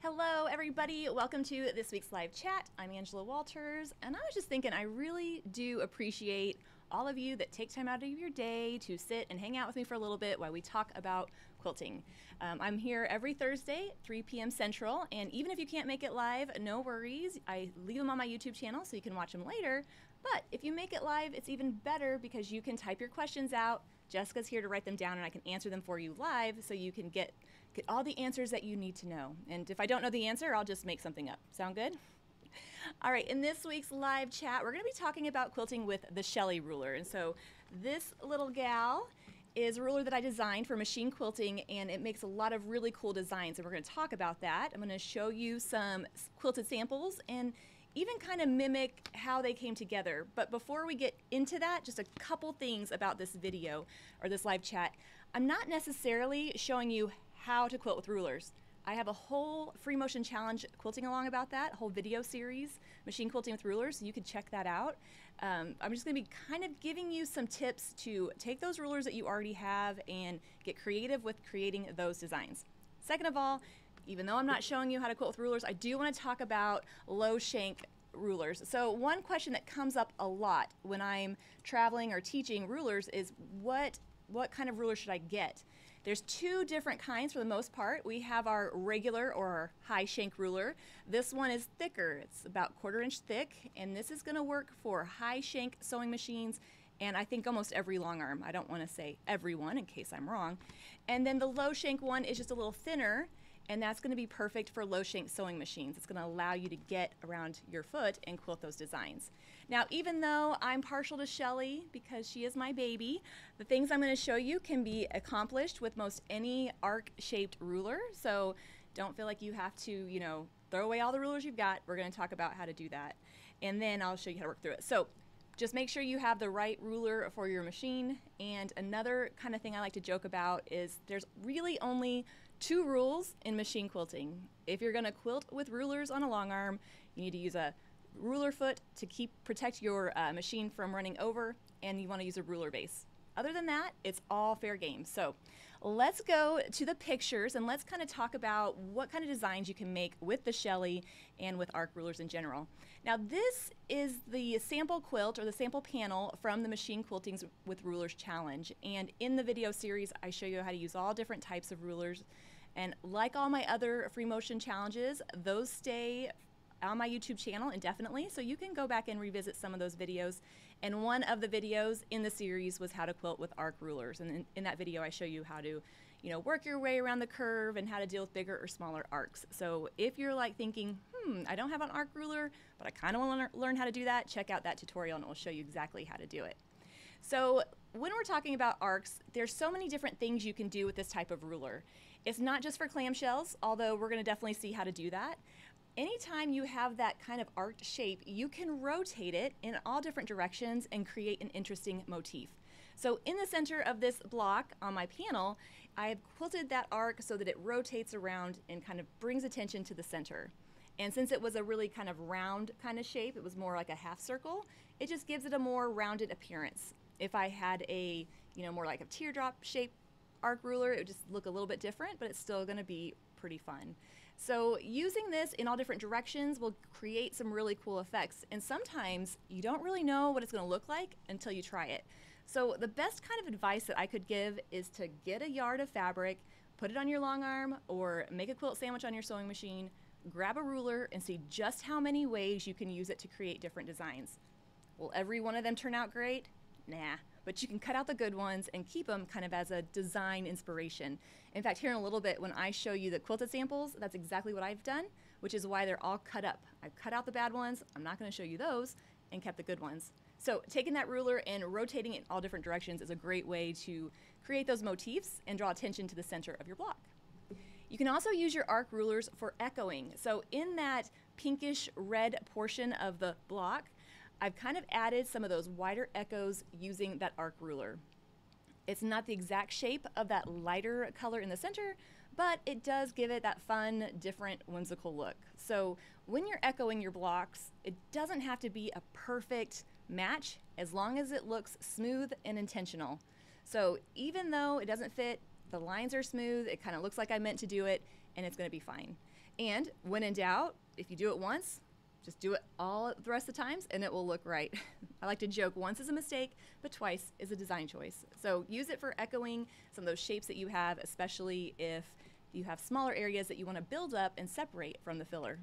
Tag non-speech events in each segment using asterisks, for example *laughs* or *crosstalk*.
Hello, everybody. Welcome to this week's live chat. I'm Angela Walters, and I was just thinking I really do appreciate all of you that take time out of your day to sit and hang out with me for a little bit while we talk about quilting. Um, I'm here every Thursday, 3 p.m. Central, and even if you can't make it live, no worries. I leave them on my YouTube channel so you can watch them later. But if you make it live, it's even better because you can type your questions out. Jessica's here to write them down and I can answer them for you live so you can get, get all the answers that you need to know. And if I don't know the answer, I'll just make something up. Sound good? *laughs* All right, in this week's live chat, we're going to be talking about quilting with the Shelly ruler. And so this little gal is a ruler that I designed for machine quilting and it makes a lot of really cool designs and we're going to talk about that. I'm going to show you some quilted samples and even kind of mimic how they came together. But before we get into that, just a couple things about this video or this live chat. I'm not necessarily showing you how to quilt with rulers. I have a whole free motion challenge quilting along about that, a whole video series, machine quilting with rulers, you can check that out. Um, I'm just gonna be kind of giving you some tips to take those rulers that you already have and get creative with creating those designs. Second of all, even though I'm not showing you how to quilt with rulers, I do wanna talk about low shank rulers. So one question that comes up a lot when I'm traveling or teaching rulers is what, what kind of ruler should I get? There's two different kinds for the most part. We have our regular or high shank ruler. This one is thicker. It's about quarter inch thick, and this is gonna work for high shank sewing machines and I think almost every long arm. I don't want to say everyone in case I'm wrong. And then the low shank one is just a little thinner and that's going to be perfect for low shank sewing machines. It's going to allow you to get around your foot and quilt those designs. Now, even though I'm partial to Shelly because she is my baby, the things I'm going to show you can be accomplished with most any arc-shaped ruler. So don't feel like you have to, you know, throw away all the rulers you've got. We're going to talk about how to do that. And then I'll show you how to work through it. So just make sure you have the right ruler for your machine. And another kind of thing I like to joke about is there's really only two rules in machine quilting. If you're going to quilt with rulers on a long arm, you need to use a ruler foot to keep protect your uh, machine from running over, and you want to use a ruler base. Other than that, it's all fair game. So let's go to the pictures and let's kind of talk about what kind of designs you can make with the Shelly and with arc rulers in general. Now this is the sample quilt or the sample panel from the Machine Quiltings with Rulers Challenge. And in the video series, I show you how to use all different types of rulers. And like all my other free motion challenges, those stay on my YouTube channel indefinitely, so you can go back and revisit some of those videos. And one of the videos in the series was how to quilt with arc rulers. And in, in, that video, I show you how to, you know, work your way around the curve and how to deal with bigger or smaller arcs. So if you're like thinking, hmm, I don't have an arc ruler, but I kind of want to learn how to do that, check out that tutorial and it will show you exactly how to do it. So when we're talking about arcs, there's so many different things you can do with this type of ruler. It's not just for clamshells, although we're going to definitely see how to do that anytime you have that kind of arced shape, you can rotate it in all different directions and create an interesting motif. So in the center of this block on my panel, I have quilted that arc so that it rotates around and kind of brings attention to the center. And since it was a really kind of round kind of shape, it was more like a half circle, it just gives it a more rounded appearance. If I had a, you know, more like a teardrop shape arc ruler, it would just look a little bit different, but it's still gonna be pretty fun. So using this in all different directions will create some really cool effects. And sometimes you don't really know what it's gonna look like until you try it. So the best kind of advice that I could give is to get a yard of fabric, put it on your long arm, or make a quilt sandwich on your sewing machine, grab a ruler and see just how many ways you can use it to create different designs. Will every one of them turn out great? Nah but you can cut out the good ones and keep them kind of as a design inspiration. In fact, here in a little bit, when I show you the quilted samples, that's exactly what I've done, which is why they're all cut up. I've cut out the bad ones, I'm not gonna show you those, and kept the good ones. So taking that ruler and rotating it in all different directions is a great way to create those motifs and draw attention to the center of your block. You can also use your arc rulers for echoing. So in that pinkish red portion of the block, I've kind of added some of those wider echoes using that arc ruler. It's not the exact shape of that lighter color in the center, but it does give it that fun, different, whimsical look. So when you're echoing your blocks, it doesn't have to be a perfect match as long as it looks smooth and intentional. So even though it doesn't fit, the lines are smooth, it kind of looks like I meant to do it, and it's gonna be fine. And when in doubt, if you do it once, just do it all the rest of the times and it will look right. *laughs* I like to joke once is a mistake, but twice is a design choice. So use it for echoing some of those shapes that you have, especially if you have smaller areas that you want to build up and separate from the filler.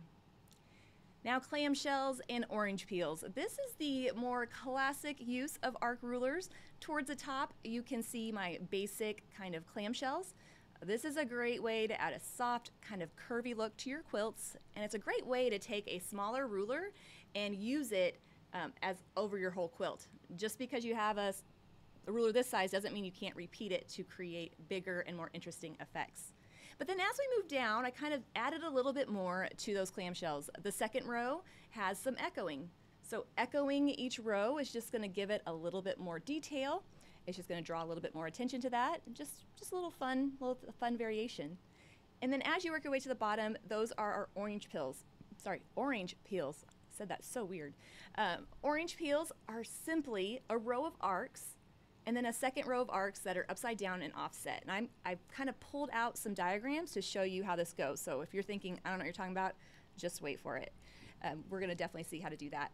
Now clamshells and orange peels. This is the more classic use of arc rulers. Towards the top, you can see my basic kind of clamshells. This is a great way to add a soft, kind of curvy look to your quilts, and it's a great way to take a smaller ruler and use it um, as over your whole quilt. Just because you have a, a ruler this size doesn't mean you can't repeat it to create bigger and more interesting effects. But then as we move down, I kind of added a little bit more to those clamshells. The second row has some echoing. So echoing each row is just gonna give it a little bit more detail. It's just gonna draw a little bit more attention to that. Just, just a little fun, little fun variation. And then as you work your way to the bottom, those are our orange peels. Sorry, orange peels. I said that so weird. Um, orange peels are simply a row of arcs and then a second row of arcs that are upside down and offset. And I'm, I've kind of pulled out some diagrams to show you how this goes. So if you're thinking, I don't know what you're talking about, just wait for it. Um, we're gonna definitely see how to do that.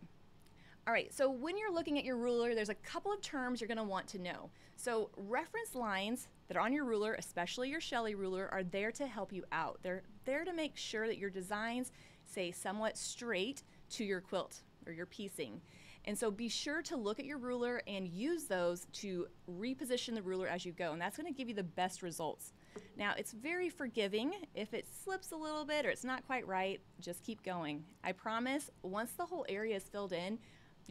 All right, so when you're looking at your ruler, there's a couple of terms you're gonna want to know. So reference lines that are on your ruler, especially your Shelly ruler, are there to help you out. They're there to make sure that your designs stay somewhat straight to your quilt or your piecing. And so be sure to look at your ruler and use those to reposition the ruler as you go. And that's going to give you the best results. Now, it's very forgiving. If it slips a little bit or it's not quite right, just keep going. I promise, once the whole area is filled in,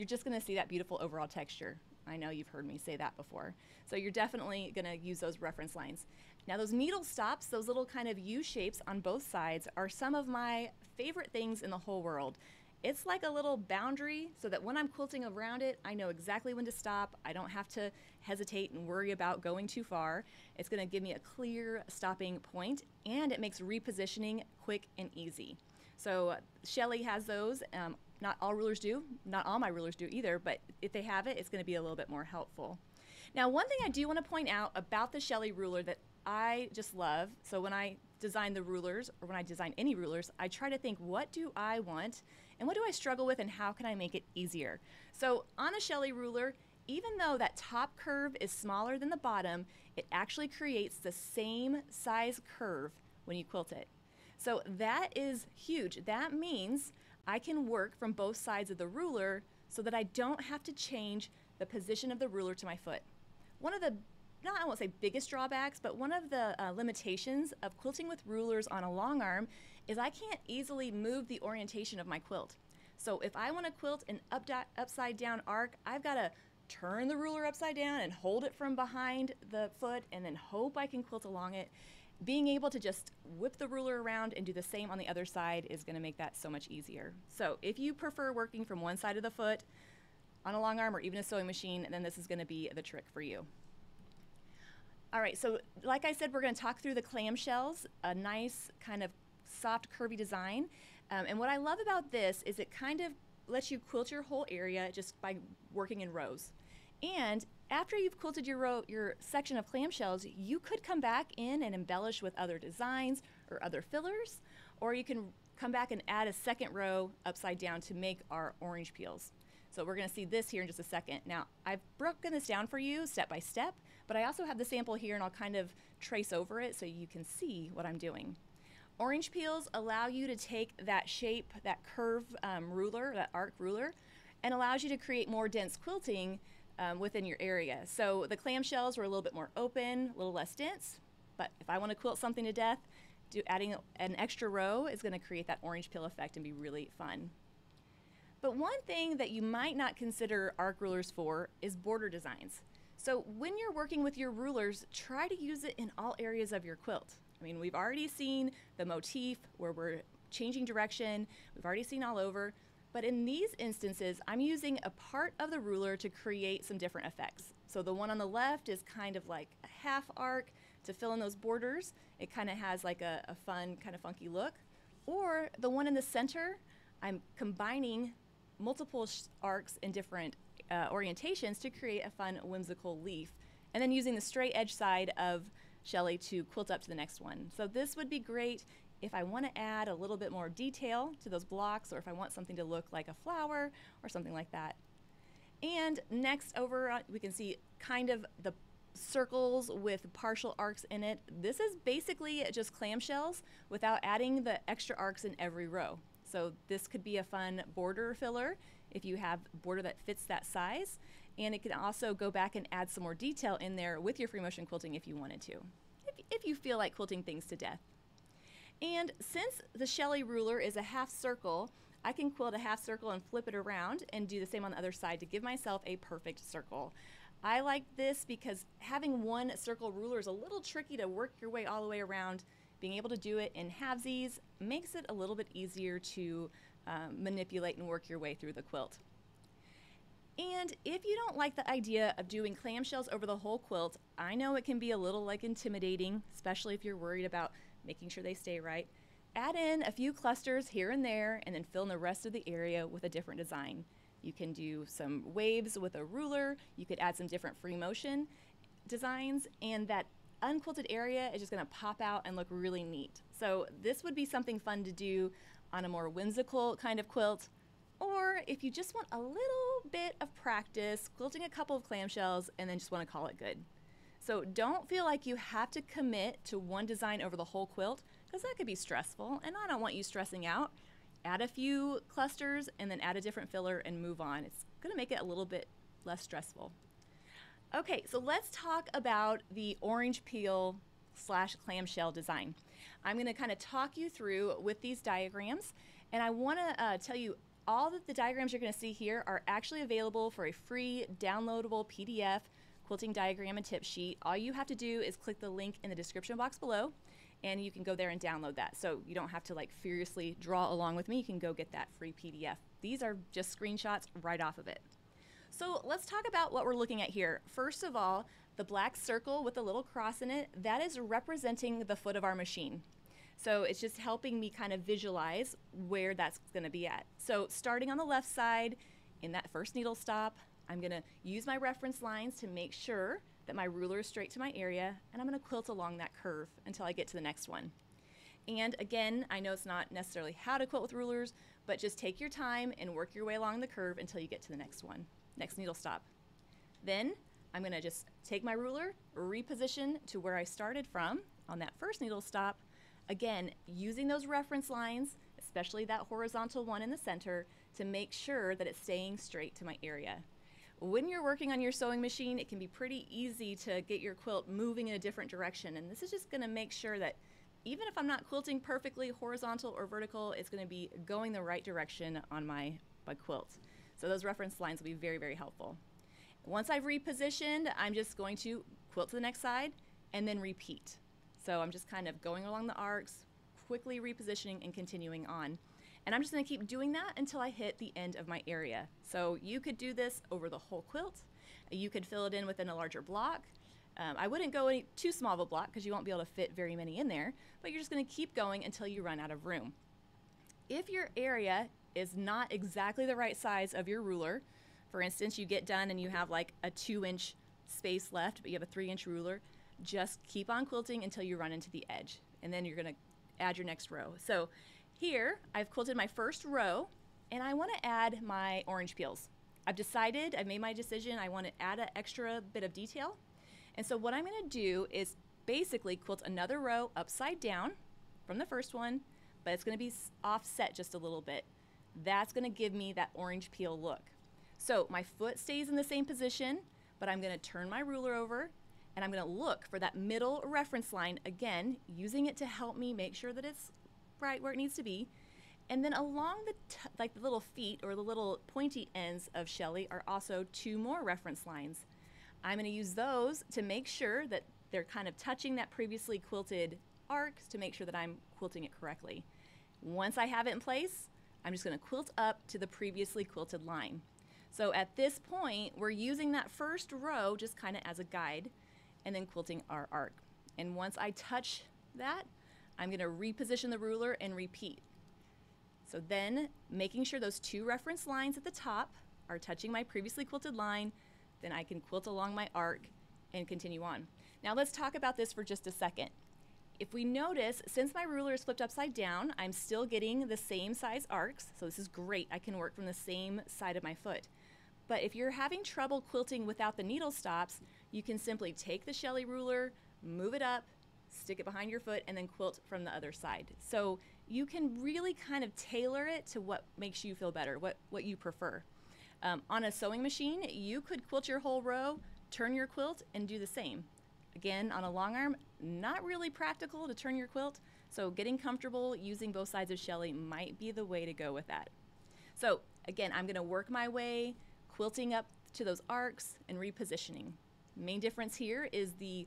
you're just going to see that beautiful overall texture. I know you've heard me say that before. So you're definitely going to use those reference lines. Now those needle stops, those little kind of U shapes on both sides are some of my favorite things in the whole world. It's like a little boundary so that when I'm quilting around it, I know exactly when to stop. I don't have to hesitate and worry about going too far. It's gonna give me a clear stopping point and it makes repositioning quick and easy. So Shelly has those. Um, not all rulers do, not all my rulers do either, but if they have it, it's gonna be a little bit more helpful. Now, one thing I do wanna point out about the Shelly ruler that I just love, so when I design the rulers or when I design any rulers, I try to think what do I want and what do I struggle with and how can I make it easier? So on a Shelly ruler, even though that top curve is smaller than the bottom, it actually creates the same size curve when you quilt it. So that is huge. That means I can work from both sides of the ruler so that I don't have to change the position of the ruler to my foot. One of the not I won't say biggest drawbacks, but one of the uh, limitations of quilting with rulers on a long arm is I can't easily move the orientation of my quilt. So if I want to quilt an up upside down arc, I've got to turn the ruler upside down and hold it from behind the foot and then hope I can quilt along it. Being able to just whip the ruler around and do the same on the other side is going to make that so much easier. So if you prefer working from one side of the foot on a long arm or even a sewing machine, then this is going to be the trick for you. All right, so like I said, we're going to talk through the clamshells, a nice kind of soft curvy design. Um, and what I love about this is it kind of lets you quilt your whole area just by working in rows. And after you've quilted your row, your section of clamshells, you could come back in and embellish with other designs or other fillers, or you can come back and add a second row upside down to make our orange peels. So we're gonna see this here in just a second. Now, I've broken this down for you step by step, but I also have the sample here and I'll kind of trace over it so you can see what I'm doing. Orange peels allow you to take that shape, that curve um, ruler, that arc ruler, and allows you to create more dense quilting um, within your area. So the clamshells were a little bit more open, a little less dense, but if I want to quilt something to death, do, adding an extra row is going to create that orange peel effect and be really fun. But one thing that you might not consider arc rulers for is border designs. So when you're working with your rulers, try to use it in all areas of your quilt. I mean, we've already seen the motif where we're changing direction, we've already seen all over, but in these instances, I'm using a part of the ruler to create some different effects. So the one on the left is kind of like a half arc to fill in those borders. It kind of has like a, a fun, kind of funky look. Or the one in the center, I'm combining multiple arcs in different uh, orientations to create a fun whimsical leaf. And then using the straight edge side of Shelly to quilt up to the next one. So this would be great if I want to add a little bit more detail to those blocks or if I want something to look like a flower or something like that. And next over, we can see kind of the circles with partial arcs in it. This is basically just clamshells without adding the extra arcs in every row. So this could be a fun border filler if you have border that fits that size. And it can also go back and add some more detail in there with your free motion quilting if you wanted to, if, if you feel like quilting things to death. And since the Shelly ruler is a half circle, I can quilt a half circle and flip it around and do the same on the other side to give myself a perfect circle. I like this because having one circle ruler is a little tricky to work your way all the way around. Being able to do it in halvesies makes it a little bit easier to um, manipulate and work your way through the quilt. And if you don't like the idea of doing clamshells over the whole quilt, I know it can be a little like intimidating, especially if you're worried about making sure they stay right. Add in a few clusters here and there and then fill in the rest of the area with a different design. You can do some waves with a ruler, you could add some different free motion designs, and that unquilted area is just gonna pop out and look really neat. So this would be something fun to do on a more whimsical kind of quilt, or if you just want a little bit of practice, quilting a couple of clamshells and then just wanna call it good. So don't feel like you have to commit to one design over the whole quilt because that could be stressful and I don't want you stressing out. Add a few clusters and then add a different filler and move on. It's going to make it a little bit less stressful. Okay, so let's talk about the orange peel slash clamshell design. I'm going to kind of talk you through with these diagrams and I want to uh, tell you all of the diagrams you're going to see here are actually available for a free downloadable PDF quilting diagram and tip sheet. All you have to do is click the link in the description box below and you can go there and download that. So you don't have to like furiously draw along with me. You can go get that free PDF. These are just screenshots right off of it. So let's talk about what we're looking at here. First of all, the black circle with the little cross in it, that is representing the foot of our machine. So it's just helping me kind of visualize where that's going to be at. So starting on the left side in that first needle stop, I'm going to use my reference lines to make sure that my ruler is straight to my area, and I'm going to quilt along that curve until I get to the next one. And again, I know it's not necessarily how to quilt with rulers, but just take your time and work your way along the curve until you get to the next one, next needle stop. Then I'm going to just take my ruler, reposition to where I started from on that first needle stop. Again, using those reference lines, especially that horizontal one in the center, to make sure that it's staying straight to my area when you're working on your sewing machine, it can be pretty easy to get your quilt moving in a different direction. And this is just going to make sure that even if I'm not quilting perfectly horizontal or vertical, it's going to be going the right direction on my, my quilt. So those reference lines will be very, very helpful. Once I've repositioned, I'm just going to quilt to the next side and then repeat. So I'm just kind of going along the arcs, quickly repositioning and continuing on. And I'm just gonna keep doing that until I hit the end of my area. So you could do this over the whole quilt. You could fill it in within a larger block. Um, I wouldn't go any too small of a block because you won't be able to fit very many in there, but you're just gonna keep going until you run out of room. If your area is not exactly the right size of your ruler, for instance, you get done and you have like a two inch space left, but you have a three inch ruler, just keep on quilting until you run into the edge. And then you're gonna add your next row. So here, I've quilted my first row, and I want to add my orange peels. I've decided, I've made my decision, I want to add an extra bit of detail. And so what I'm going to do is basically quilt another row upside down from the first one, but it's going to be offset just a little bit. That's going to give me that orange peel look. So my foot stays in the same position, but I'm going to turn my ruler over and I'm going to look for that middle reference line again, using it to help me make sure that it's right where it needs to be. And then along the like the little feet or the little pointy ends of Shelly are also two more reference lines. I'm going to use those to make sure that they're kind of touching that previously quilted arc to make sure that I'm quilting it correctly. Once I have it in place, I'm just going to quilt up to the previously quilted line. So at this point, we're using that first row just kind of as a guide and then quilting our arc. And once I touch that, I'm going to reposition the ruler and repeat. So then making sure those two reference lines at the top are touching my previously quilted line, then I can quilt along my arc and continue on. Now let's talk about this for just a second. if we notice, since my ruler is flipped upside down, I'm still getting the same size arcs. So this is great. I can work from the same side of my foot. But if you're having trouble quilting without the needle stops, you can simply take the Shelly ruler, move it up, stick it behind your foot, and then quilt from the other side. So you can really kind of tailor it to what makes you feel better, what, what you prefer. Um, on a sewing machine, you could quilt your whole row, turn your quilt, and do the same. Again, on a long arm, not really practical to turn your quilt, so getting comfortable using both sides of Shelly might be the way to go with that. So again, I'm gonna work my way, quilting up to those arcs and repositioning. Main difference here is the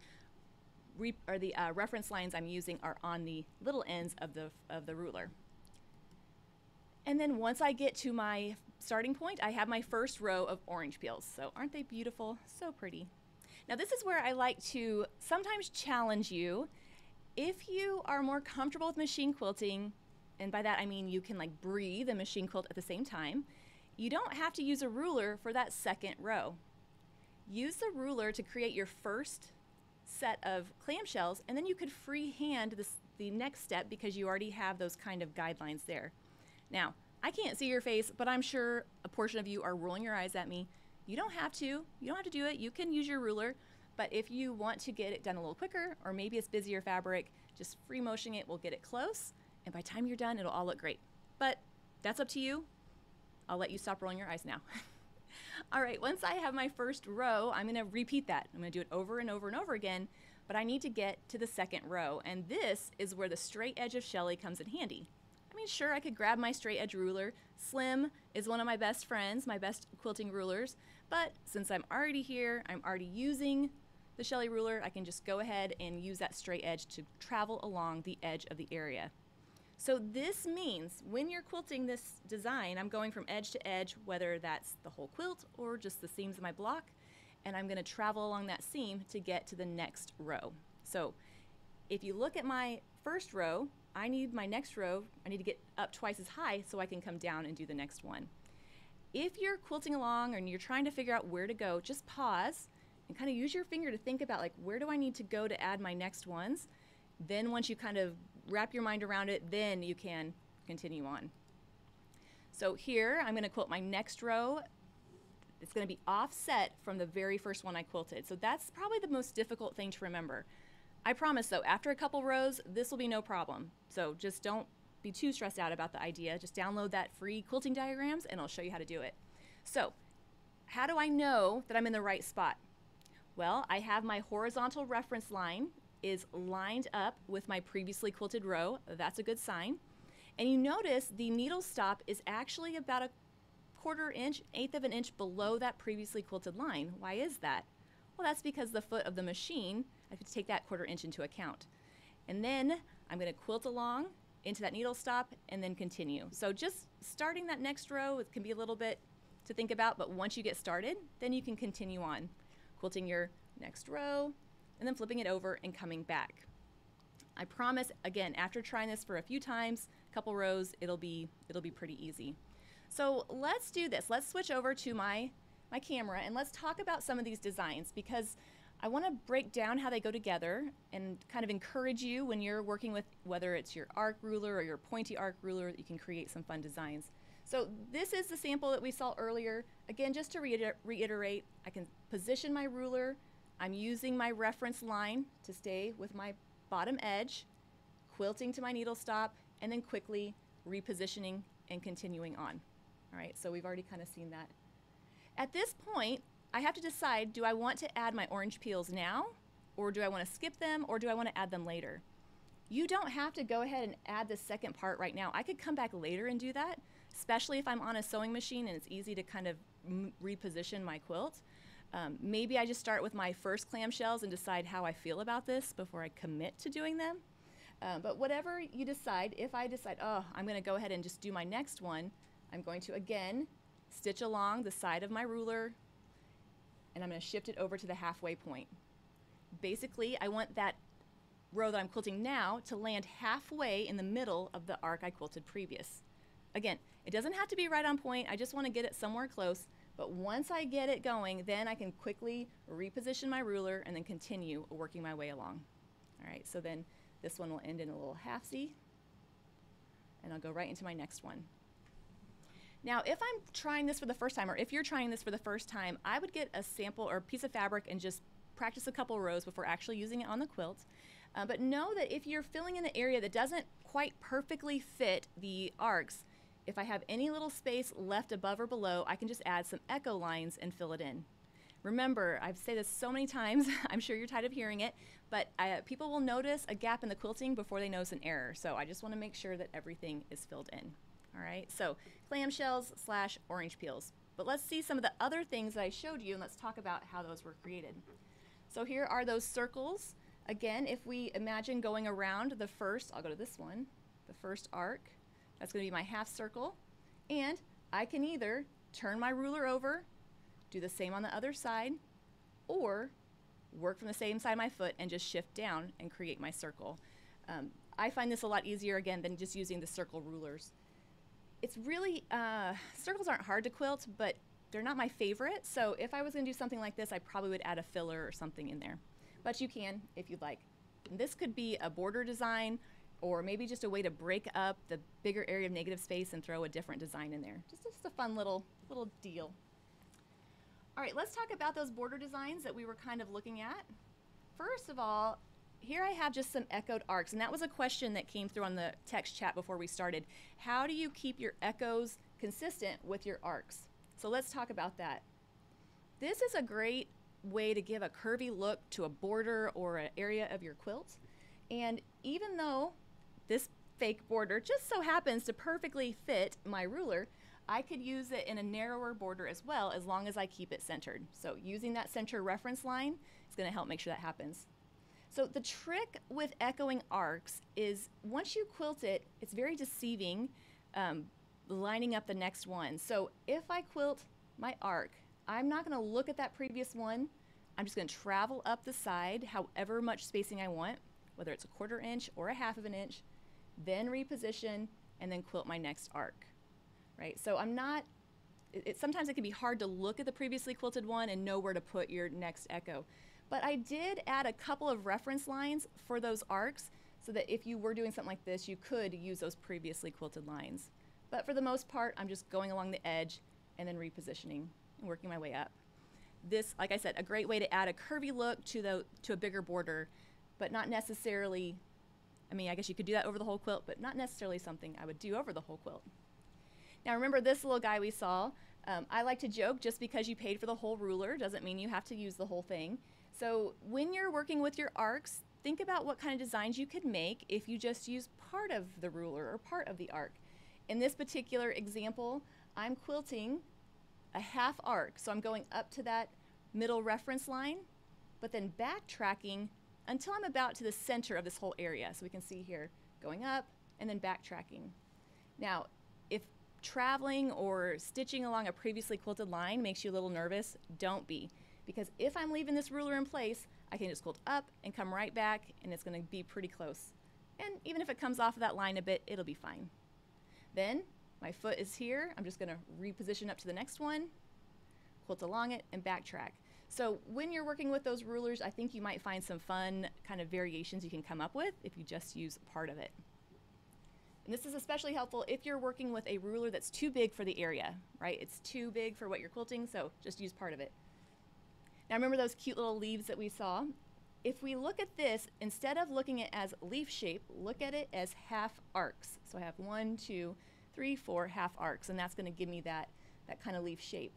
re- or the uh, reference lines I'm using are on the little ends of the, of the ruler. And then once I get to my starting point, I have my first row of orange peels. So aren't they beautiful? So pretty. Now this is where I like to sometimes challenge you. If you are more comfortable with machine quilting, and by that I mean you can like breathe and machine quilt at the same time, you don't have to use a ruler for that second row. Use the ruler to create your first set of clamshells, and then you could freehand this, the next step because you already have those kind of guidelines there. Now, I can't see your face, but I'm sure a portion of you are rolling your eyes at me. You don't have to. You don't have to do it. You can use your ruler. But if you want to get it done a little quicker, or maybe it's busier fabric, just free motioning it will get it close. And by the time you're done, it'll all look great. But that's up to you. I'll let you stop rolling your eyes now. *laughs* all right, once I have my first row, I'm gonna repeat that. I'm gonna do it over and over and over again, but I need to get to the second row. And this is where the straight edge of Shelly comes in handy. I mean, sure, I could grab my straight edge ruler. Slim is one of my best friends, my best quilting rulers. But since I'm already here, I'm already using the Shelly ruler, I can just go ahead and use that straight edge to travel along the edge of the area. So this means when you're quilting this design, I'm going from edge to edge, whether that's the whole quilt or just the seams of my block, and I'm gonna travel along that seam to get to the next row. So if you look at my first row, I need my next row, I need to get up twice as high so I can come down and do the next one. If you're quilting along and you're trying to figure out where to go, just pause and kind of use your finger to think about like where do I need to go to add my next ones. Then once you kind of wrap your mind around it, then you can continue on. So here I'm going to quilt my next row. It's going to be offset from the very first one I quilted. So that's probably the most difficult thing to remember. I promise though, after a couple rows, this will be no problem. So just don't be too stressed out about the idea. Just download that free quilting diagrams and I'll show you how to do it. So how do I know that I'm in the right spot? Well, I have my horizontal reference line is lined up with my previously quilted row. That's a good sign. And you notice the needle stop is actually about a quarter inch, eighth of an inch below that previously quilted line. Why is that? Well, that's because the foot of the machine, I to take that quarter inch into account. And then I'm going to quilt along into that needle stop and then continue. So just starting that next row it can be a little bit to think about, but once you get started, then you can continue on quilting your next row and then flipping it over and coming back. I promise again after trying this for a few times, a couple rows, it'll be it'll be pretty easy. So let's do this. Let's switch over to my my camera and let's talk about some of these designs because I want to break down how they go together and kind of encourage you when you're working with whether it's your arc ruler or your pointy arc ruler, you can create some fun designs. So this is the sample that we saw earlier. Again, just to reiter reiterate, I can position my ruler. I'm using my reference line to stay with my bottom edge, quilting to my needle stop, and then quickly repositioning and continuing on. All right, so we've already kind of seen that. At this point, I have to decide, do I want to add my orange peels now? Or do I want to skip them? Or do I want to add them later? You don't have to go ahead and add the second part right now. I could come back later and do that, especially if I'm on a sewing machine and it's easy to kind of reposition my quilt. Um, maybe I just start with my first clamshells and decide how I feel about this before I commit to doing them. Um, but whatever you decide, if I decide, oh, I'm going to go ahead and just do my next one, I'm going to again stitch along the side of my ruler, and I'm going to shift it over to the halfway point. Basically, I want that row that I'm quilting now to land halfway in the middle of the arc I quilted previous. Again, it doesn't have to be right on point. I just want to get it somewhere close. But once I get it going, then I can quickly reposition my ruler and then continue working my way along. All right, so then This one will end in a little half C, and I'll go right into my next one. Now, if I'm trying this for the first time, or if you're trying this for the first time, I would get a sample or a piece of fabric and just practice a couple rows before actually using it on the quilt. Uh, but know that if you're filling in an area that doesn't quite perfectly fit the arcs, if I have any little space left above or below, I can just add some echo lines and fill it in. Remember, I've said this so many times, *laughs* I'm sure you're tired of hearing it, but uh, people will notice a gap in the quilting before they notice an error. So I just want to make sure that everything is filled in. All right, so clamshells slash orange peels. But let's see some of the other things that I showed you and let's talk about how those were created. So here are those circles. Again, if we imagine going around the first, I'll go to this one, the first arc, that's going to be my half circle. And I can either turn my ruler over, do the same on the other side, or work from the same side of my foot and just shift down and create my circle. Um, I find this a lot easier again than just using the circle rulers. It's really, uh, circles aren't hard to quilt, but they're not my favorite. So if I was gonna do something like this, I probably would add a filler or something in there. But you can if you'd like. And this could be a border design or maybe just a way to break up the bigger area of negative space and throw a different design in there. Just, just a fun little, little deal. All right, let's talk about those border designs that we were kind of looking at. First of all, here I have just some echoed arcs, and that was a question that came through on the text chat before we started. How do you keep your echoes consistent with your arcs? So let's talk about that. This is a great way to give a curvy look to a border or an area of your quilt. And even though this fake border just so happens to perfectly fit my ruler, I could use it in a narrower border as well as long as I keep it centered. So using that center reference line is going to help make sure that happens. So the trick with echoing arcs is once you quilt it, it's very deceiving um, lining up the next one. So if I quilt my arc, I'm not going to look at that previous one. I'm just going to travel up the side however much spacing I want, whether it's a quarter inch or a half of an inch, then reposition, and then quilt my next arc, right? So I'm not, it, it, sometimes it can be hard to look at the previously quilted one and know where to put your next echo. But I did add a couple of reference lines for those arcs so that if you were doing something like this, you could use those previously quilted lines. But for the most part, I'm just going along the edge and then repositioning and working my way up. This, like I said, a great way to add a curvy look to, the, to a bigger border, but not necessarily I mean, I guess you could do that over the whole quilt, but not necessarily something I would do over the whole quilt. Now remember this little guy we saw. Um, I like to joke just because you paid for the whole ruler doesn't mean you have to use the whole thing. So when you're working with your arcs, think about what kind of designs you could make if you just use part of the ruler or part of the arc. In this particular example, I'm quilting a half arc. So I'm going up to that middle reference line, but then backtracking until I'm about to the center of this whole area. So we can see here going up and then backtracking. Now, if traveling or stitching along a previously quilted line makes you a little nervous, don't be. Because if I'm leaving this ruler in place, I can just quilt up and come right back and it's gonna be pretty close. And even if it comes off of that line a bit, it'll be fine. Then my foot is here. I'm just gonna reposition up to the next one, quilt along it and backtrack. So when you're working with those rulers, I think you might find some fun kind of variations you can come up with if you just use part of it. And this is especially helpful if you're working with a ruler that's too big for the area, right? It's too big for what you're quilting, so just use part of it. Now remember those cute little leaves that we saw? If we look at this, instead of looking at it as leaf shape, look at it as half arcs. So I have one, two, three, four half arcs, and that's gonna give me that, that kind of leaf shape.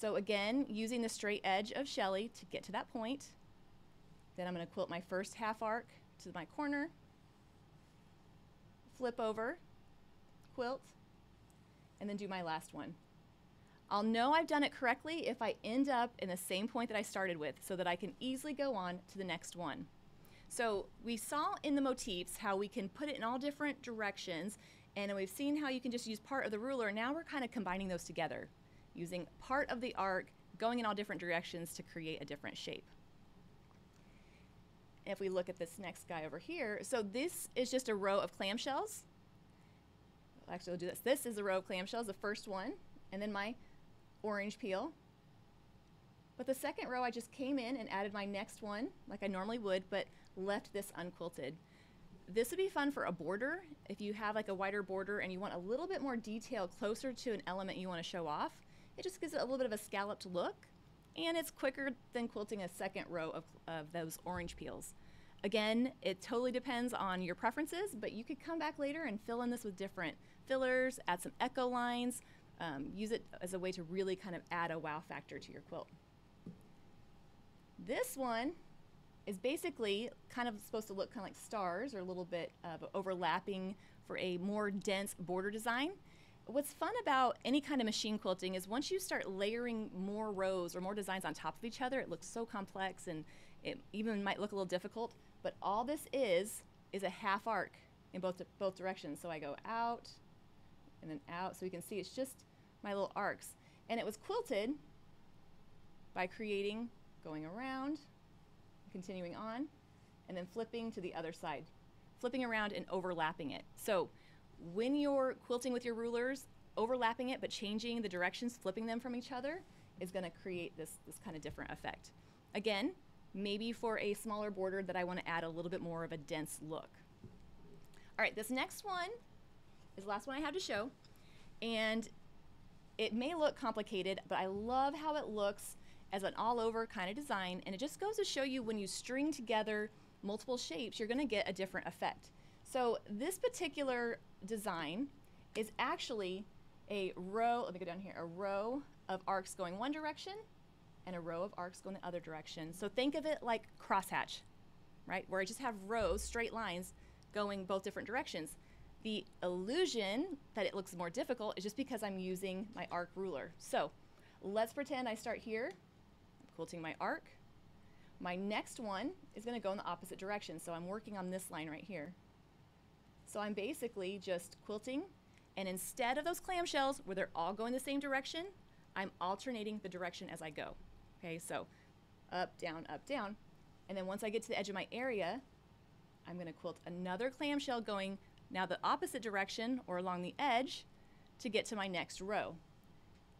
So again, using the straight edge of Shelly to get to that point. Then I'm going to quilt my first half arc to my corner, flip over, quilt, and then do my last one. I'll know I've done it correctly if I end up in the same point that I started with so that I can easily go on to the next one. So we saw in the motifs how we can put it in all different directions and we've seen how you can just use part of the ruler. Now we're kind of combining those together using part of the arc, going in all different directions to create a different shape. If we look at this next guy over here, so this is just a row of clamshells. Actually, we'll do this. This is a row of clamshells, the first one, and then my orange peel. But the second row, I just came in and added my next one, like I normally would, but left this unquilted. this would be fun for a border. If you have like a wider border and you want a little bit more detail closer to an element you want to show off, it just gives it a little bit of a scalloped look and it's quicker than quilting a second row of, of those orange peels. Again, it totally depends on your preferences, but you could come back later and fill in this with different fillers, add some echo lines, um, use it as a way to really kind of add a wow factor to your quilt. This one is basically kind of supposed to look kind of like stars or a little bit of overlapping for a more dense border design. What's fun about any kind of machine quilting is once you start layering more rows or more designs on top of each other, it looks so complex and it even might look a little difficult. But all this is is a half arc in both both directions. So I go out and then out, so you can see it's just my little arcs. And it was quilted by creating, going around, continuing on, and then flipping to the other side, flipping around and overlapping it. So when you're quilting with your rulers, overlapping it but changing the directions, flipping them from each other, is going to create this, this kind of different effect. Again, maybe for a smaller border that I want to add a little bit more of a dense look. All right, this next one is the last one I have to show. And it may look complicated, but I love how it looks as an all over kind of design. And it just goes to show you when you string together multiple shapes, you're going to get a different effect. So this particular design is actually a row, let me go down here, a row of arcs going one direction and a row of arcs going the other direction. So think of it like crosshatch, right? Where I just have rows, straight lines going both different directions. The illusion that it looks more difficult is just because I'm using my arc ruler. So let's pretend I start here, I'm quilting my arc. My next one is gonna go in the opposite direction. So I'm working on this line right here. So I'm basically just quilting, and instead of those clamshells where they're all going the same direction, I'm alternating the direction as I go. Okay, so up, down, up, down. And then once I get to the edge of my area, I'm gonna quilt another clamshell going now the opposite direction or along the edge to get to my next row.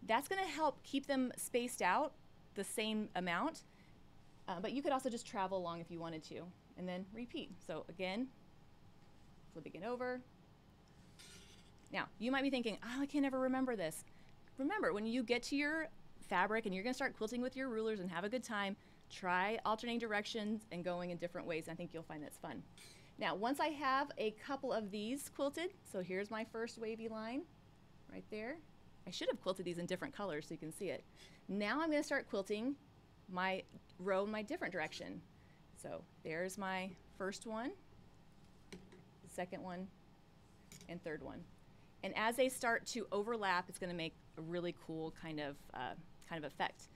That's gonna help keep them spaced out the same amount, uh, but you could also just travel along if you wanted to and then repeat. So again, flipping it over. Now, you might be thinking, oh, I can never remember this. Remember, when you get to your fabric and you're going to start quilting with your rulers and have a good time, try alternating directions and going in different ways. I think you'll find that's fun. Now, once I have a couple of these quilted, so here's my first wavy line right there. I should have quilted these in different colors so you can see it. Now I'm going to start quilting my row in my different direction. So there's my first one second one, and third one. And as they start to overlap, it's going to make a really cool kind of uh, kind of effect.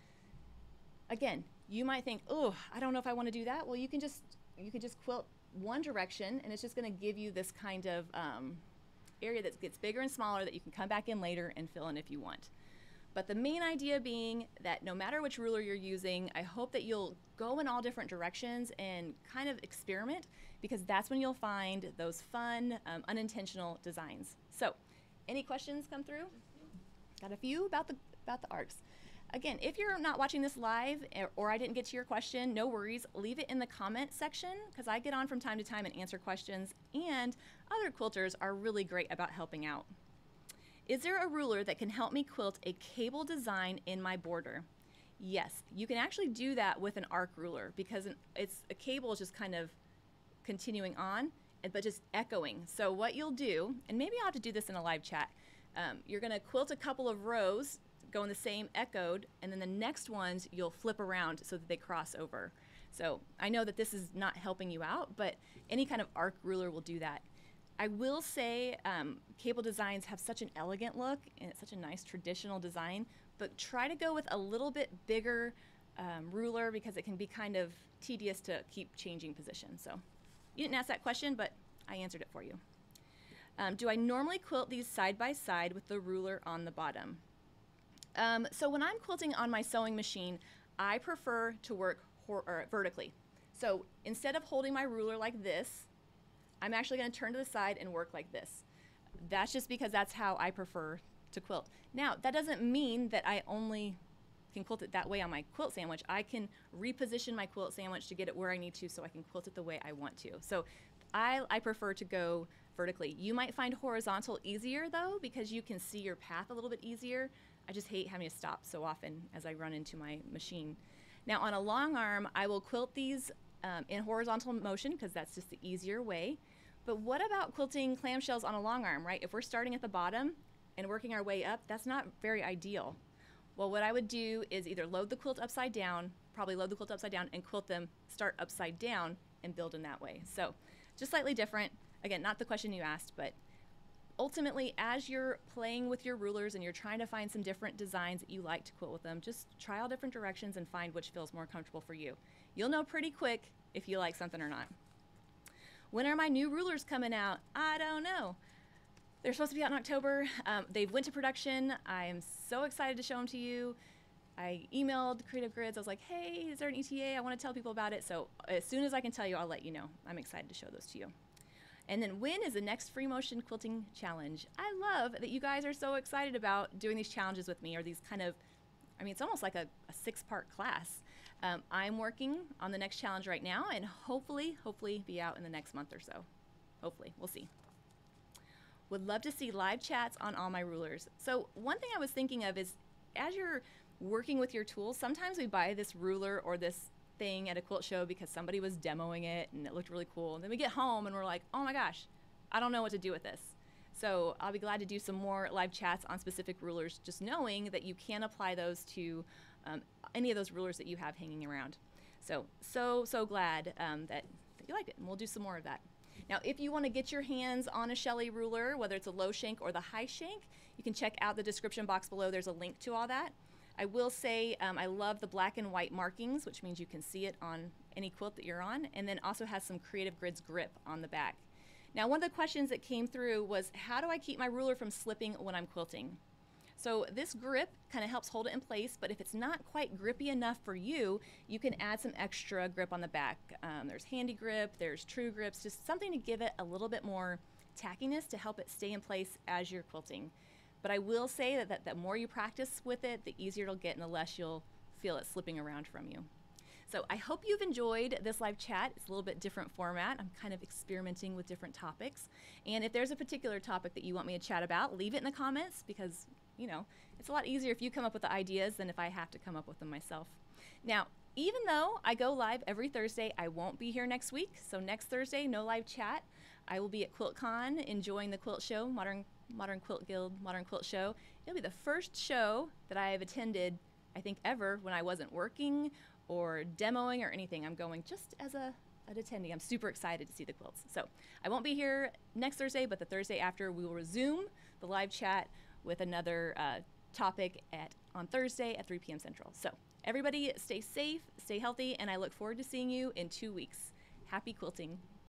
Again, you might think, "Oh, I don't know if I want to do that." Well, you can just you can just quilt one direction, and it's just going to give you this kind of um, area that gets bigger and smaller that you can come back in later and fill in if you want. But the main idea being that no matter which ruler you're using, I hope that you'll go in all different directions and kind of experiment because that's when you'll find those fun, um, unintentional designs. So, any questions come through? Got a few about the about the arcs. Again, if you're not watching this live eh, or I didn't get to your question, no worries. Leave it in the comment section because I get on from time to time and answer questions, and other quilters are really great about helping out. Is there a ruler that can help me quilt a cable design in my border? Yes, you can actually do that with an arc ruler because it's a cable is just kind of continuing on, but just echoing. So what you'll do, and maybe I'll have to do this in a live chat, um, you're going to quilt a couple of rows, go in the same echoed, and then the next ones you'll flip around so that they cross over. So I know that this is not helping you out, but any kind of arc ruler will do that. I will say um, cable designs have such an elegant look and it's such a nice traditional design, but try to go with a little bit bigger um, ruler because it can be kind of tedious to keep changing position. So you didn't ask that question, but I answered it for you. Um, do I normally quilt these side by side with the ruler on the bottom? Um, so when I'm quilting on my sewing machine, I prefer to work vertically. So instead of holding my ruler like this, I'm actually going to turn to the side and work like this. That's just because that's how I prefer to quilt. Now, that doesn't mean that I only can quilt it that way on my quilt sandwich. I can reposition my quilt sandwich to get it where I need to so I can quilt it the way I want to. So I, I prefer to go vertically. You might find horizontal easier though because you can see your path a little bit easier. I just hate having to stop so often as I run into my machine. Now on a long arm, I will quilt these um, in horizontal motion because that's just the easier way. But what about quilting clamshells on a long arm, right? If we're starting at the bottom and working our way up, that's not very ideal. Well, what I would do is either load the quilt upside down, probably load the quilt upside down and quilt them, start upside down and build in that way. So just slightly different. Again, not the question you asked, but ultimately, as you're playing with your rulers and you're trying to find some different designs that you like to quilt with them, just try all different directions and find which feels more comfortable for you. You'll know pretty quick if you like something or not. When are my new rulers coming out? I don't know. They're supposed to be out in October. Um, they've went to production. I am so excited to show them to you. I emailed Creative Grids. I was like, hey, is there an ETA? I want to tell people about it. So as soon as I can tell you, I'll let you know. I'm excited to show those to you. And then when is the next free motion quilting challenge? I love that you guys are so excited about doing these challenges with me or these kind of, I mean, it's almost like a, a six part class. Um, I'm working on the next challenge right now and hopefully, hopefully be out in the next month or so. Hopefully, we'll see. Would love to see live chats on all my rulers. So one thing I was thinking of is as you're working with your tools, sometimes we buy this ruler or this thing at a quilt show because somebody was demoing it and it looked really cool. And then we get home and we're like, oh my gosh, I don't know what to do with this. So I'll be glad to do some more live chats on specific rulers, just knowing that you can apply those to um, any of those rulers that you have hanging around. So, so, so glad um, that, that you liked it. And we'll do some more of that. Now, if you want to get your hands on a Shelly ruler, whether it's a low shank or the high shank, you can check out the description box below. There's a link to all that. I will say um, I love the black and white markings, which means you can see it on any quilt that you're on, and then also has some Creative Grids grip on the back. Now, one of the questions that came through was how do I keep my ruler from slipping when I'm quilting? So this grip kind of helps hold it in place, but if it's not quite grippy enough for you, you can add some extra grip on the back. Um, there's Handi Grip, there's true grips, just something to give it a little bit more tackiness to help it stay in place as you're quilting. But I will say that, that the more you practice with it, the easier it'll get and the less you'll feel it slipping around from you. So I hope you've enjoyed this live chat. It's a little bit different format. I'm kind of experimenting with different topics. And if there's a particular topic that you want me to chat about, leave it in the comments because, you know, it's a lot easier if you come up with the ideas than if I have to come up with them myself. Now, even though I go live every Thursday, I won't be here next week. So next Thursday, no live chat. I will be at QuiltCon enjoying the quilt show, Modern Modern Quilt Guild Modern Quilt Show. It'll be the first show that I have attended, I think, ever when I wasn't working or demoing or anything. I'm going just as a an attendee. I'm super excited to see the quilts. So I won't be here next Thursday, but the Thursday after we will resume the live chat with another uh, topic at on Thursday at 3 p.m. Central. So everybody stay safe, stay healthy, and I look forward to seeing you in two weeks. Happy quilting.